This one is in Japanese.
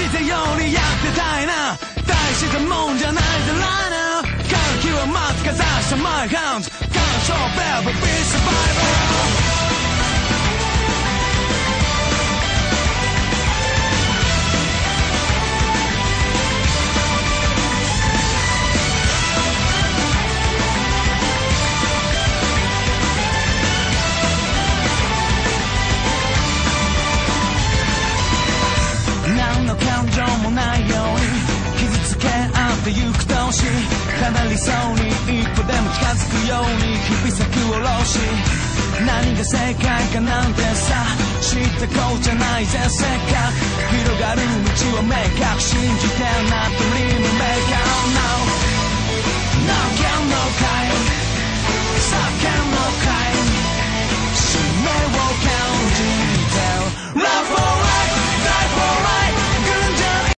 じたようにやってたいな大したもんじゃないだろうな歓喜は待つかざした My hands Can't show baby be survivor 何 ゆく同士離りそうに一歩でも近づくように指先を下ろし何が正解かなんてさ知ったこうじゃないぜせっかく広がる道を明確信じてなと